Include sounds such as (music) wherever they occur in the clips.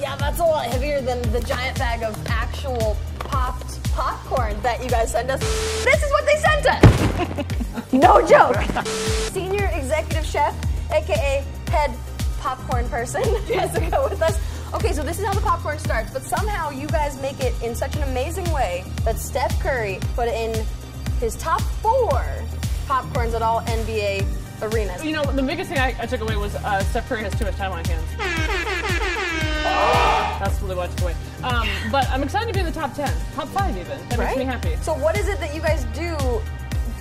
Yeah, that's a lot heavier than the giant bag of actual popped popcorn that you guys sent us. This is what they sent us. (laughs) no joke. Senior executive chef, aka head popcorn person, (laughs) Jessica, with us. Okay, so this is how the popcorn starts, but somehow you guys make it in such an amazing way that Steph Curry put in his top four popcorns at all NBA arenas. You know, the biggest thing I, I took away was uh, Steph Curry has too much time on his hands. That's really what I took away. Um, but I'm excited to be in the top 10, top 5 even. That makes me happy. So what is it that you guys do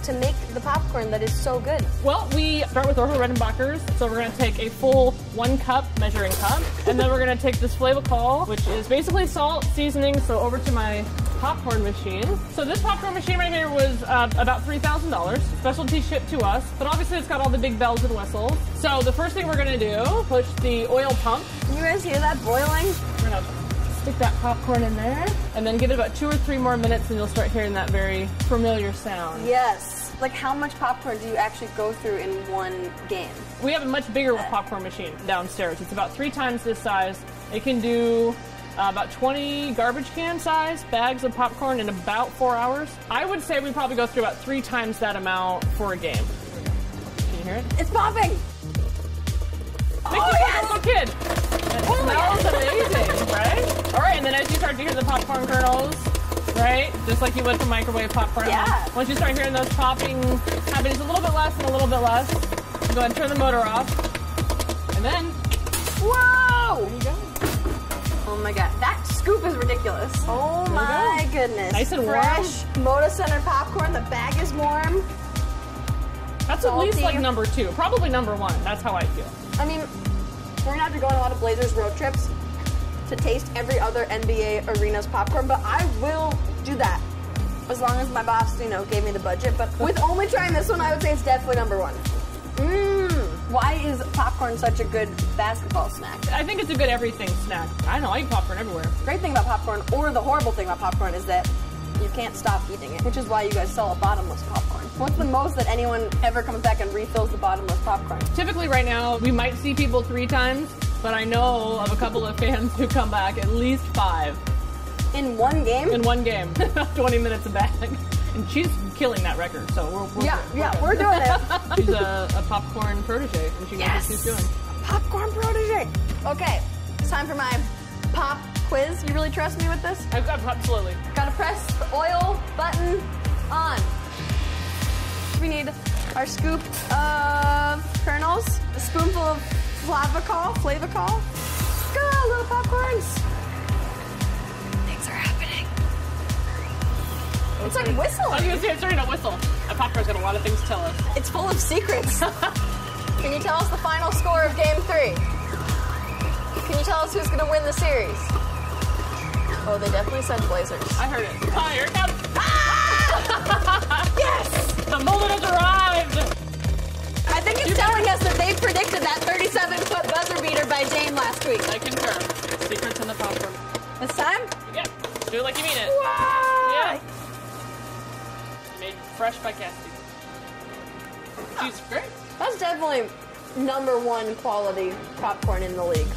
to make the popcorn that is so good? Well, we start with Orville Redenbacher's. So we're going to take a full one cup measuring cup, and then we're going to take this Flavacol, which is basically salt, seasoning, so over to my popcorn machine. So this popcorn machine right here was uh, about $3,000. Specialty shipped to us, but obviously it's got all the big bells and whistles. So the first thing we're gonna do, push the oil pump. Can you guys hear that boiling? We're gonna stick that popcorn in there, and then give it about two or three more minutes and you'll start hearing that very familiar sound. Yes. Like how much popcorn do you actually go through in one game? We have a much bigger popcorn machine downstairs. It's about three times this size. It can do uh, about 20 garbage can size bags of popcorn in about four hours. I would say we probably go through about three times that amount for a game. Can you hear it? It's popping! Makes Oh, you yes! like a little kid. It Oh, smells amazing, right? All right, and then as you start to hear the popcorn kernels, right, just like you would the microwave popcorn. Yeah. Once you start hearing those popping happening, it's a little bit less and a little bit less. You go ahead and turn the motor off, and then Whoa! there you go. Oh my god, that scoop is ridiculous. Oh my goodness. Nice and warm. Fresh, Moda Center popcorn, the bag is warm. That's at least Salty. like number two, probably number one. That's how I feel. I mean, we're gonna have to go on a lot of Blazers road trips to taste every other NBA arena's popcorn, but I will do that as long as my boss, you know, gave me the budget. But (laughs) with only trying this one, I would say it's definitely number one. Mmm. Why is popcorn such a good basketball snack? I think it's a good everything snack. I know I eat popcorn everywhere. great thing about popcorn, or the horrible thing about popcorn, is that you can't stop eating it, which is why you guys sell a bottomless popcorn. What's the most that anyone ever comes back and refills the bottomless popcorn? Typically, right now we might see people three times, but I know of a couple of fans who come back at least five In one game? in one game, (laughs) 20 minutes a bag. And she's killing that record, so we're, we're yeah, good. yeah, we're doing it. (laughs) She's a, a popcorn protege, and she knows Yes. what she's doing. Popcorn protege. Okay, it's time for my pop quiz. You really trust me with this? I've got absolutely. Gotta press the oil button on. We need our scoop of kernels, a spoonful of flavacol, flavacol. Go, little It's like I was whistling. gonna say it's starting to whistle. That popcorn's got a lot of things to tell us. It's full of secrets. (laughs) Can you tell us the final score of game three? Can you tell us who's gonna win the series? Oh, they definitely said Blazers. I heard it. Oh, here it comes. Ah! (laughs) Yes! The moment has arrived. I think it's telling us that they predicted that 37 foot buzzer beater by Dame last week. I concur. Secrets in the popcorn. This time? Yeah, do it like you mean it. Made fresh by Cassidy. She's great. That's definitely number one quality popcorn in the league.